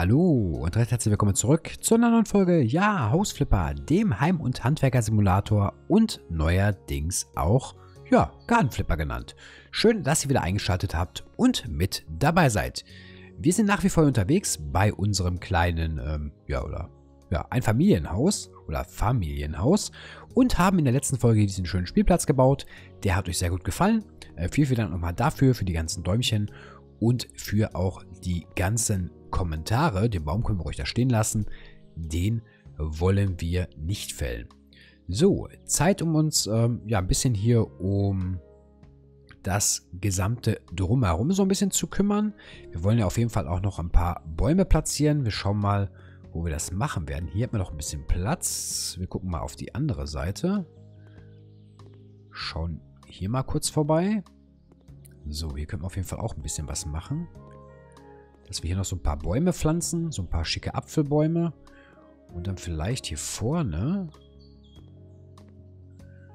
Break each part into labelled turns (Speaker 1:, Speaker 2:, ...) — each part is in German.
Speaker 1: Hallo und recht herzlich willkommen zurück zu einer neuen Folge, ja, Hausflipper, dem Heim- und Handwerker-Simulator und neuerdings auch, ja, Gartenflipper genannt. Schön, dass ihr wieder eingeschaltet habt und mit dabei seid. Wir sind nach wie vor unterwegs bei unserem kleinen, ähm, ja, oder, ja, Einfamilienhaus oder Familienhaus und haben in der letzten Folge diesen schönen Spielplatz gebaut. Der hat euch sehr gut gefallen. Äh, vielen, vielen Dank nochmal dafür, für die ganzen Däumchen und für auch die ganzen Kommentare. Den Baum können wir euch da stehen lassen. Den wollen wir nicht fällen. So, Zeit um uns ähm, ja ein bisschen hier um das gesamte Drumherum so ein bisschen zu kümmern. Wir wollen ja auf jeden Fall auch noch ein paar Bäume platzieren. Wir schauen mal, wo wir das machen werden. Hier hat man noch ein bisschen Platz. Wir gucken mal auf die andere Seite. Schauen hier mal kurz vorbei. So, hier können wir auf jeden Fall auch ein bisschen was machen. Dass wir hier noch so ein paar Bäume pflanzen. So ein paar schicke Apfelbäume. Und dann vielleicht hier vorne.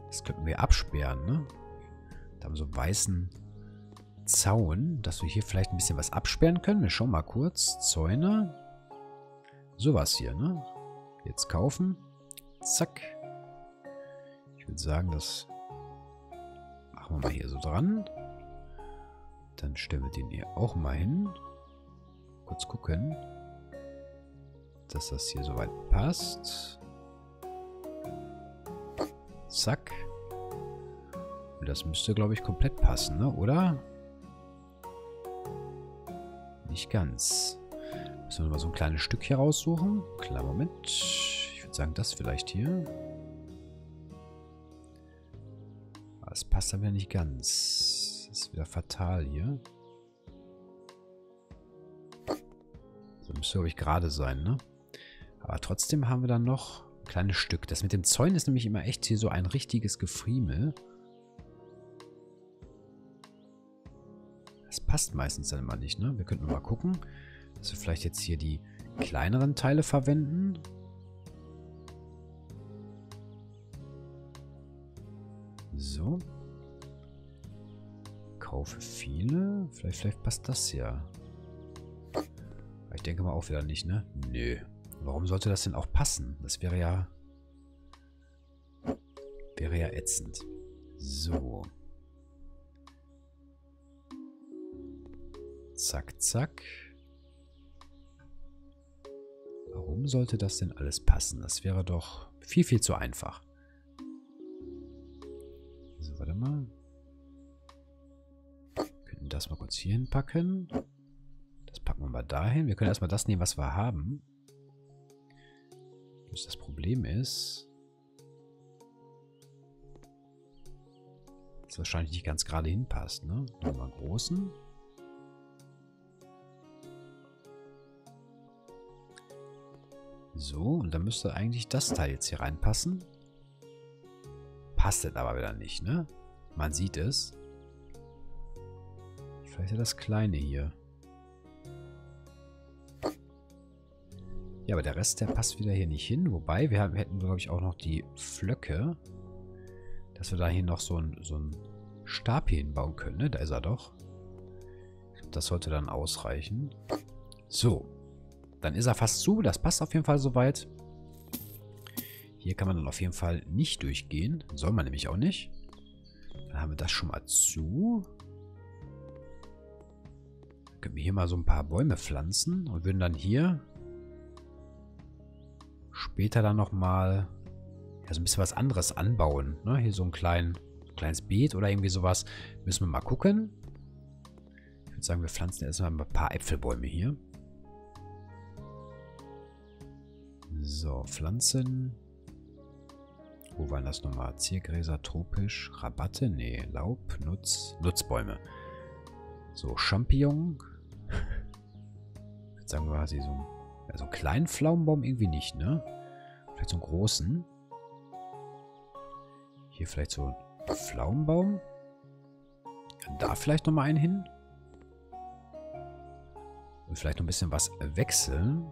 Speaker 1: Das könnten wir absperren, ne? Da haben wir so einen weißen Zaun, dass wir hier vielleicht ein bisschen was absperren können. Wir schauen mal kurz. Zäune. Sowas hier, ne? Jetzt kaufen. Zack. Ich würde sagen, das machen wir mal hier so dran. Dann stellen wir den hier auch mal hin. Kurz gucken, dass das hier soweit passt. Zack. Und das müsste, glaube ich, komplett passen, ne? oder? Nicht ganz. Müssen wir mal so ein kleines Stück hier raussuchen. Klar, Moment. Ich würde sagen, das vielleicht hier. Das passt aber nicht ganz. Das ist wieder fatal hier. Müsste, glaube ich, gerade sein, ne? Aber trotzdem haben wir dann noch ein kleines Stück. Das mit dem Zäunen ist nämlich immer echt hier so ein richtiges Gefriemel. Das passt meistens dann immer nicht, ne? Wir könnten mal gucken, dass wir vielleicht jetzt hier die kleineren Teile verwenden. So. Kaufe viele. Vielleicht, vielleicht passt das ja. Ich denke mal auch wieder nicht, ne? Nö. Warum sollte das denn auch passen? Das wäre ja... Wäre ja ätzend. So. Zack, zack. Warum sollte das denn alles passen? Das wäre doch viel, viel zu einfach. So, warte mal. Wir könnten das mal kurz hier hinpacken. Das wir dahin. Wir können erstmal das nehmen, was wir haben. Bloß das Problem ist, dass wahrscheinlich nicht ganz gerade hinpasst, ne? Nochmal einen großen. So, und dann müsste eigentlich das Teil jetzt hier reinpassen. Passt das aber wieder nicht, ne? Man sieht es. Vielleicht ja das kleine hier. Ja, aber der Rest, der passt wieder hier nicht hin. Wobei, wir haben, hätten, glaube ich, auch noch die Flöcke. Dass wir da hier noch so einen so Stab hier hinbauen können, ne? Da ist er doch. Das sollte dann ausreichen. So. Dann ist er fast zu. Das passt auf jeden Fall soweit. Hier kann man dann auf jeden Fall nicht durchgehen. Soll man nämlich auch nicht. Dann haben wir das schon mal zu. Dann können wir hier mal so ein paar Bäume pflanzen und würden dann hier später dann nochmal ja, so ein bisschen was anderes anbauen. Ne? Hier so ein klein, kleines Beet oder irgendwie sowas. Müssen wir mal gucken. Ich würde sagen, wir pflanzen erstmal ein paar Äpfelbäume hier. So, Pflanzen. Wo waren das nochmal? Ziergräser, tropisch, Rabatte? Nee, Laub, Nutz, Nutzbäume. So, Champignon. Ich würde sagen, quasi so ein, ja, so einen kleinen Pflaumenbaum irgendwie nicht, ne? Vielleicht so einen großen. Hier vielleicht so ein Pflaumenbaum. Da vielleicht nochmal einen hin. Und vielleicht noch ein bisschen was wechseln.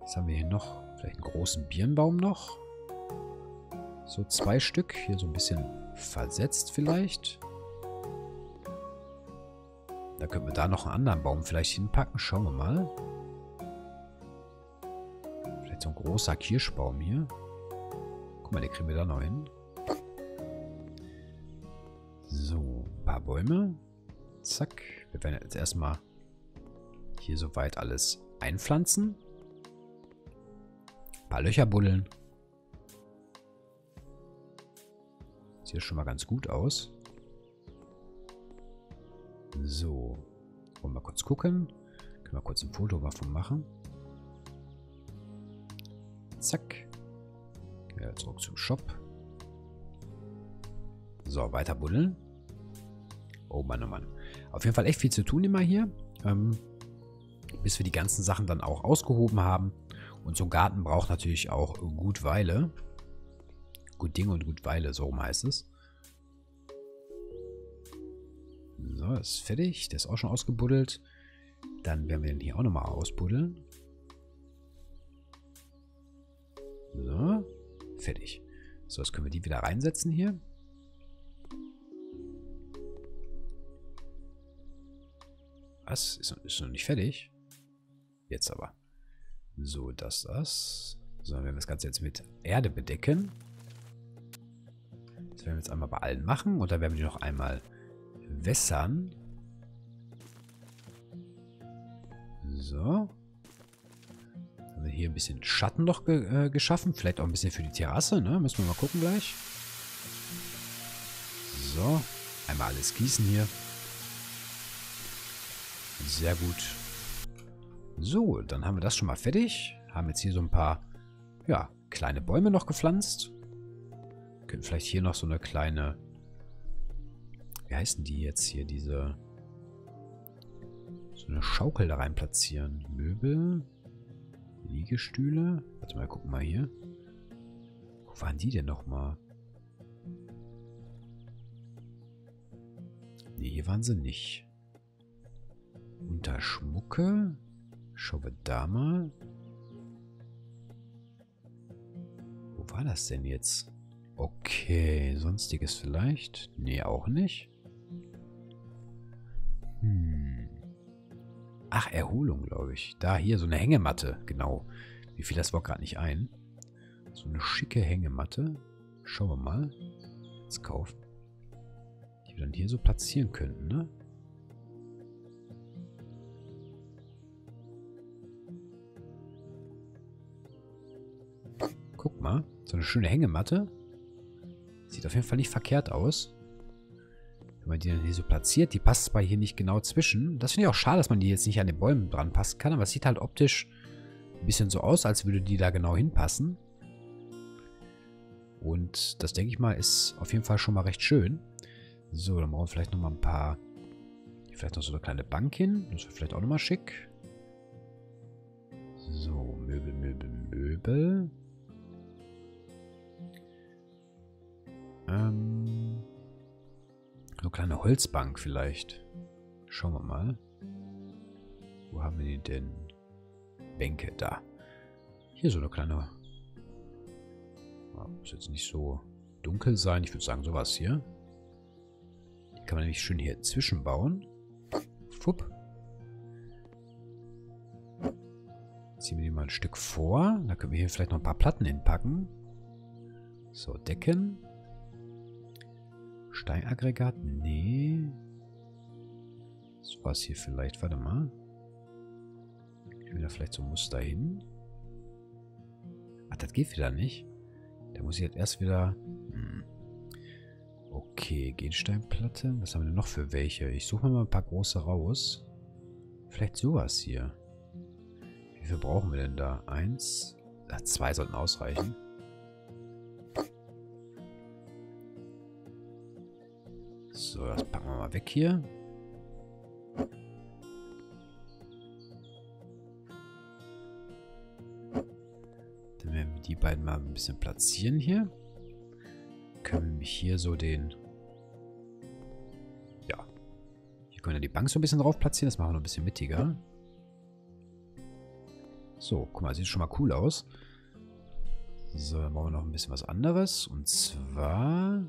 Speaker 1: Was haben wir hier noch? Vielleicht einen großen Birnbaum noch. So zwei Stück. Hier so ein bisschen versetzt vielleicht. Da könnten wir da noch einen anderen Baum vielleicht hinpacken. Schauen wir mal. So ein großer Kirschbaum hier. Guck mal, den kriegen wir da noch hin. So, ein paar Bäume. Zack. Wir werden jetzt erstmal hier soweit alles einpflanzen. Ein paar Löcher buddeln. Sieht schon mal ganz gut aus. So. Wollen wir kurz gucken. Können wir kurz ein Foto davon machen. Zack. Ja, zurück zum Shop. So, weiter buddeln. Oh Mann, oh Mann. Auf jeden Fall echt viel zu tun immer hier. Ähm, bis wir die ganzen Sachen dann auch ausgehoben haben. Und so ein Garten braucht natürlich auch gut Weile. Gut Ding und gut Weile, so rum heißt es. So, ist fertig. Der ist auch schon ausgebuddelt. Dann werden wir den hier auch nochmal ausbuddeln. Fertig. So, jetzt können wir die wieder reinsetzen hier. Was? Ist, ist noch nicht fertig? Jetzt aber. So, das, das. So, dann werden wir das Ganze jetzt mit Erde bedecken. Das werden wir jetzt einmal bei allen machen. Und dann werden wir die noch einmal wässern. So. Hier ein bisschen Schatten noch ge äh, geschaffen. Vielleicht auch ein bisschen für die Terrasse, ne? Müssen wir mal gucken gleich. So. Einmal alles gießen hier. Sehr gut. So, dann haben wir das schon mal fertig. Haben jetzt hier so ein paar, ja, kleine Bäume noch gepflanzt. Können vielleicht hier noch so eine kleine, wie heißen die jetzt hier, diese, so eine Schaukel da rein platzieren. Möbel, Liegestühle. Warte mal, gucken mal hier. Wo waren die denn nochmal? Nee, hier waren sie nicht. Unter Schmucke. Schauen wir da mal. Wo war das denn jetzt? Okay, sonstiges vielleicht? Nee, auch nicht. Ach, Erholung, glaube ich. Da, hier, so eine Hängematte. Genau. Mir fiel das Wort gerade nicht ein. So eine schicke Hängematte. Schauen wir mal. Jetzt kaufen. Die wir dann hier so platzieren könnten, ne? Guck mal. So eine schöne Hängematte. Sieht auf jeden Fall nicht verkehrt aus. Wenn man die dann hier so platziert, die passt zwar hier nicht genau zwischen. Das finde ich auch schade, dass man die jetzt nicht an den Bäumen dran passen kann, aber es sieht halt optisch ein bisschen so aus, als würde die da genau hinpassen. Und das denke ich mal ist auf jeden Fall schon mal recht schön. So, dann brauchen wir vielleicht nochmal ein paar... Vielleicht noch so eine kleine Bank hin. Das wäre vielleicht auch nochmal schick. So, Möbel, Möbel, Möbel. Ähm, eine kleine Holzbank vielleicht. Schauen wir mal. Wo haben wir die denn? Bänke, da. Hier so eine kleine... Muss jetzt nicht so dunkel sein. Ich würde sagen, sowas hier. Die kann man nämlich schön hier zwischenbauen. Fupp. Ziehen wir die mal ein Stück vor. Da können wir hier vielleicht noch ein paar Platten hinpacken. So, Decken. Steinaggregat? Nee. So was hier vielleicht. Warte mal. Ich will da vielleicht so ein Muster hin. Ach, das geht wieder nicht. Da muss ich jetzt erst wieder... Hm. Okay, Gensteinplatte. Was haben wir denn noch für welche? Ich suche mal ein paar große raus. Vielleicht sowas hier. Wie viel brauchen wir denn da? Eins? Ach, zwei sollten ausreichen. So, das packen wir mal weg hier. Dann werden wir die beiden mal ein bisschen platzieren hier. Können wir hier so den... Ja. Hier können wir die Bank so ein bisschen drauf platzieren. Das machen wir noch ein bisschen mittiger. So, guck mal, sieht schon mal cool aus. So, dann brauchen wir noch ein bisschen was anderes. Und zwar...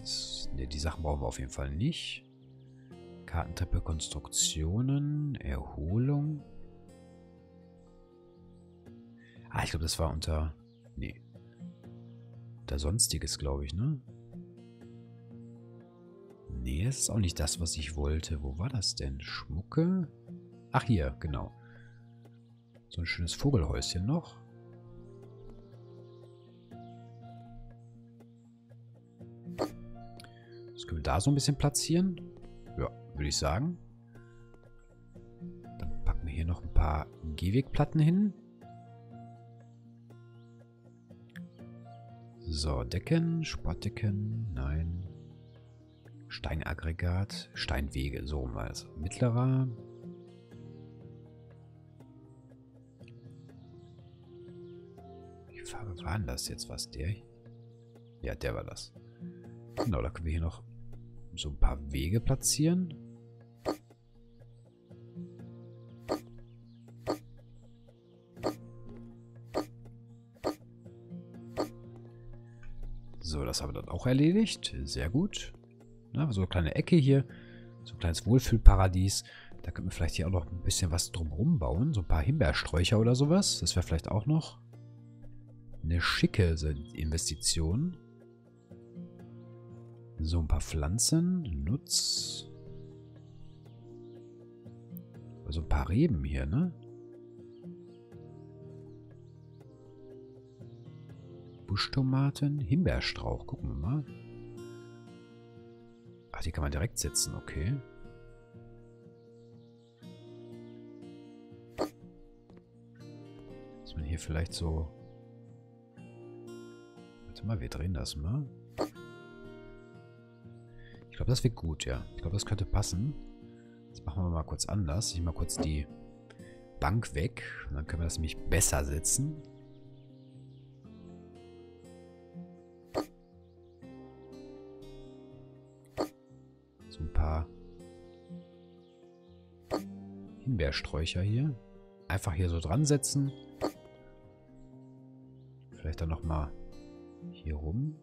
Speaker 1: Ist, ne, die Sachen brauchen wir auf jeden Fall nicht. Kartentreppe, Konstruktionen, Erholung. Ah, ich glaube, das war unter... Nee. Unter Sonstiges, glaube ich, ne? Nee, das ist auch nicht das, was ich wollte. Wo war das denn? Schmucke? Ach, hier, genau. So ein schönes Vogelhäuschen noch. Können wir da so ein bisschen platzieren. Ja, würde ich sagen. Dann packen wir hier noch ein paar Gehwegplatten hin. So, Decken, Sportdecken, nein. Steinaggregat, Steinwege, so mal. Also mittlerer. Wie Farbe war denn das jetzt? Was der? Ja, der war das. Genau, da können wir hier noch so ein paar Wege platzieren. So, das haben wir dann auch erledigt. Sehr gut. Na, so eine kleine Ecke hier. So ein kleines Wohlfühlparadies. Da könnten wir vielleicht hier auch noch ein bisschen was drumherum bauen. So ein paar Himbeersträucher oder sowas. Das wäre vielleicht auch noch eine schicke Investition. So ein paar Pflanzen. Nutz. So ein paar Reben hier, ne? Buschtomaten. Himbeerstrauch. Gucken wir mal. Ach, die kann man direkt setzen. Okay. Dass man hier vielleicht so... Warte mal, wir drehen das mal. Ich glaube, das wird gut, ja. Ich glaube, das könnte passen. Jetzt machen wir mal kurz anders. Ich mal kurz die Bank weg. Und dann können wir das nämlich besser setzen. So ein paar Himbeersträucher hier. Einfach hier so dran setzen. Vielleicht dann nochmal hier rum.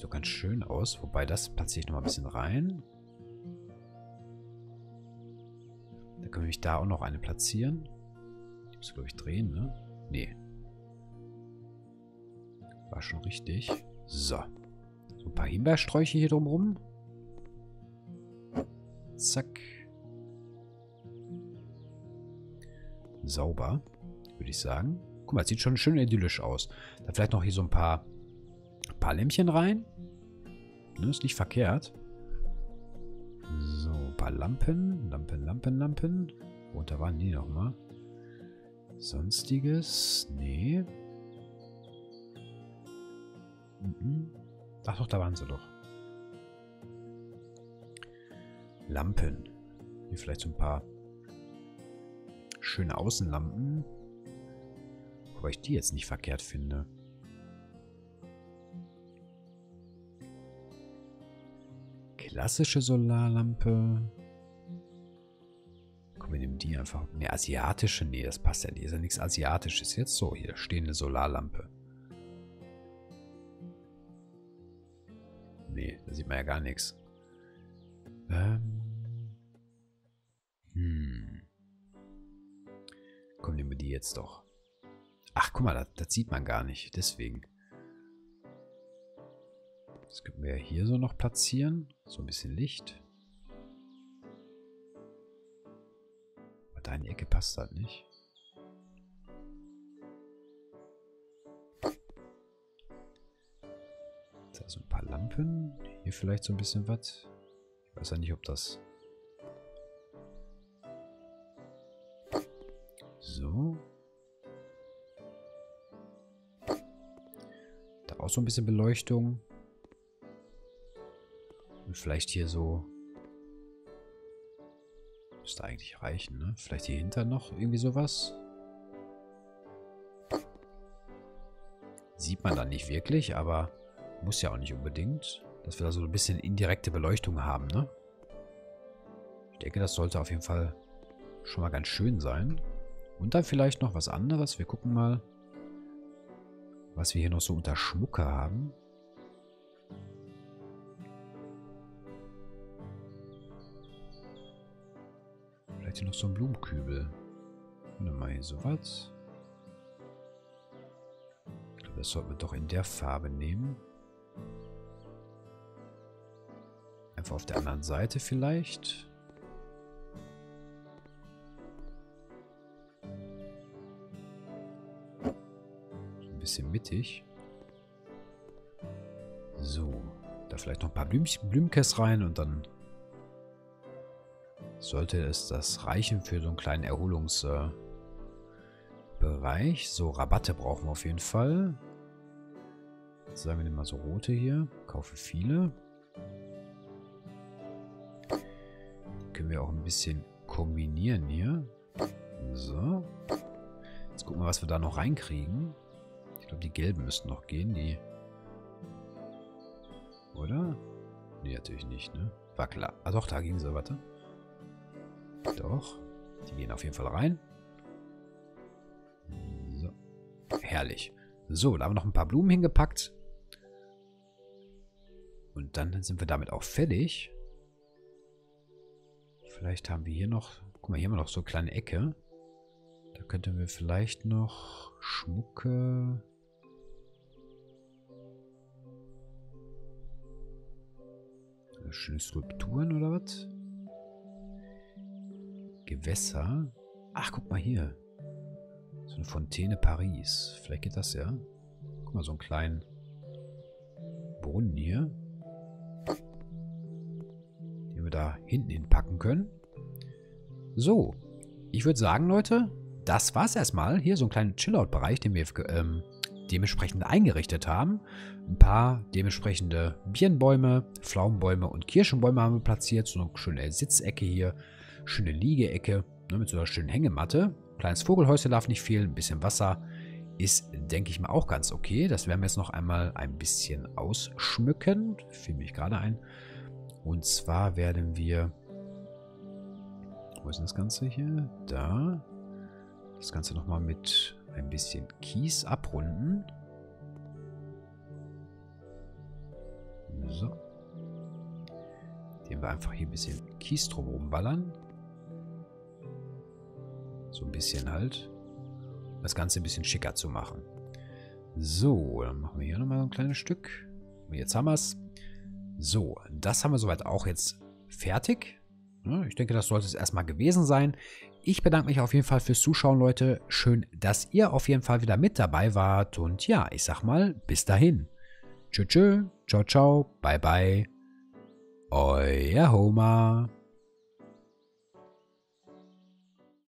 Speaker 1: Sieht ganz schön aus. Wobei, das platziere ich noch mal ein bisschen rein. Da können wir mich da auch noch eine platzieren. Die muss, glaube ich, drehen, ne? Nee. War schon richtig. So. So ein paar Himbeersträuche hier drumrum. Zack. Sauber, würde ich sagen. Guck mal, sieht schon schön idyllisch aus. Da vielleicht noch hier so ein paar paar Lämpchen rein. Ne, ist nicht verkehrt. So, ein paar Lampen. Lampen, Lampen, Lampen. Und da waren die nochmal. Sonstiges? Nee. Ach doch, da waren sie doch. Lampen. Hier vielleicht so ein paar schöne Außenlampen. Wobei ich die jetzt nicht verkehrt finde. Klassische Solarlampe. Komm, wir nehmen die einfach. Ne, asiatische. Nee, das passt ja nicht. Ist ja nichts Asiatisches. Jetzt so, hier stehende Solarlampe. Nee, da sieht man ja gar nichts. Ähm. Hm. Komm, nehmen wir die jetzt doch. Ach, guck mal, das, das sieht man gar nicht. Deswegen. Das können wir hier so noch platzieren. So ein bisschen Licht. Aber die Ecke passt halt nicht. Da so ein paar Lampen. Hier vielleicht so ein bisschen was. Ich weiß ja nicht, ob das... So. Da auch so ein bisschen Beleuchtung. Und vielleicht hier so... Müsste eigentlich reichen, ne? Vielleicht hier hinter noch irgendwie sowas. Sieht man dann nicht wirklich, aber muss ja auch nicht unbedingt. Dass wir da so ein bisschen indirekte Beleuchtung haben, ne? Ich denke, das sollte auf jeden Fall schon mal ganz schön sein. Und dann vielleicht noch was anderes. Wir gucken mal, was wir hier noch so unter Schmucke haben. Hier noch so ein Blumenkübel. Warte mal, hier sowas. Ich glaube, das sollten wir doch in der Farbe nehmen. Einfach auf der anderen Seite vielleicht. Ein bisschen mittig. So. Da vielleicht noch ein paar Blüm Blümkes rein und dann sollte es das reichen für so einen kleinen Erholungsbereich. So, Rabatte brauchen wir auf jeden Fall. Sagen wir mal so rote hier. Kaufe viele. Können wir auch ein bisschen kombinieren hier. So. Jetzt gucken wir, was wir da noch reinkriegen. Ich glaube, die gelben müssten noch gehen. Die oder? Nee, natürlich nicht, ne? War klar. Ah doch, da ging sie, warte. Doch. Die gehen auf jeden Fall rein. So. Herrlich. So, da haben wir noch ein paar Blumen hingepackt. Und dann sind wir damit auch fertig. Vielleicht haben wir hier noch... Guck mal, hier haben wir noch so eine kleine Ecke. Da könnten wir vielleicht noch Schmucke... Schöne Skulpturen oder was? Gewässer. Ach, guck mal hier. So eine Fontäne Paris. Vielleicht geht das ja. Guck mal, so einen kleinen Brunnen hier. Den wir da hinten hinpacken können. So. Ich würde sagen, Leute, das war's erstmal. Hier so einen kleinen Chillout-Bereich, den wir ähm, dementsprechend eingerichtet haben. Ein paar dementsprechende Birnenbäume, Pflaumenbäume und Kirschenbäume haben wir platziert. So eine schöne Sitzecke hier, schöne Liegeecke ne, mit so einer schönen Hängematte. Kleines Vogelhäuschen darf nicht fehlen, ein bisschen Wasser ist, denke ich mal, auch ganz okay. Das werden wir jetzt noch einmal ein bisschen ausschmücken. Fiel mich gerade ein. Und zwar werden wir... Wo ist denn das Ganze hier? Da. Das Ganze nochmal mit ein bisschen Kies abrunden. So. Den wir einfach hier ein bisschen Kies drumherum ballern. So ein bisschen halt. Das Ganze ein bisschen schicker zu machen. So, dann machen wir hier nochmal ein kleines Stück. Jetzt haben wir es. So, das haben wir soweit auch jetzt fertig. Ich denke, das sollte es erstmal gewesen sein. Ich bedanke mich auf jeden Fall fürs Zuschauen, Leute. Schön, dass ihr auf jeden Fall wieder mit dabei wart. Und ja, ich sag mal, bis dahin. Tschö, tschö, ciao, ciao, bye, bye. Euer Homer.